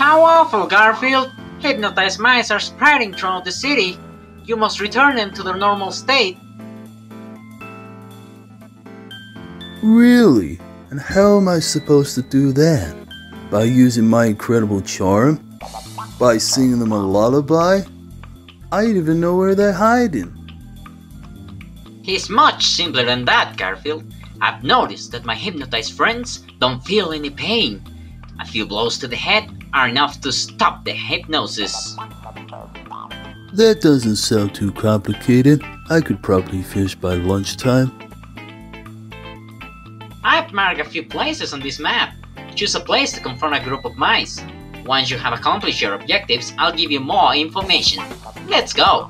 How awful, Garfield! Hypnotized mice are spreading throughout the city. You must return them to their normal state. Really? And how am I supposed to do that? By using my incredible charm? By singing them a lullaby? I don't even know where they're hiding. It's much simpler than that, Garfield. I've noticed that my hypnotized friends don't feel any pain. A few blows to the head are enough to stop the hypnosis. That doesn't sound too complicated. I could probably finish by lunchtime. I've marked a few places on this map. Choose a place to confront a group of mice. Once you have accomplished your objectives, I'll give you more information. Let's go!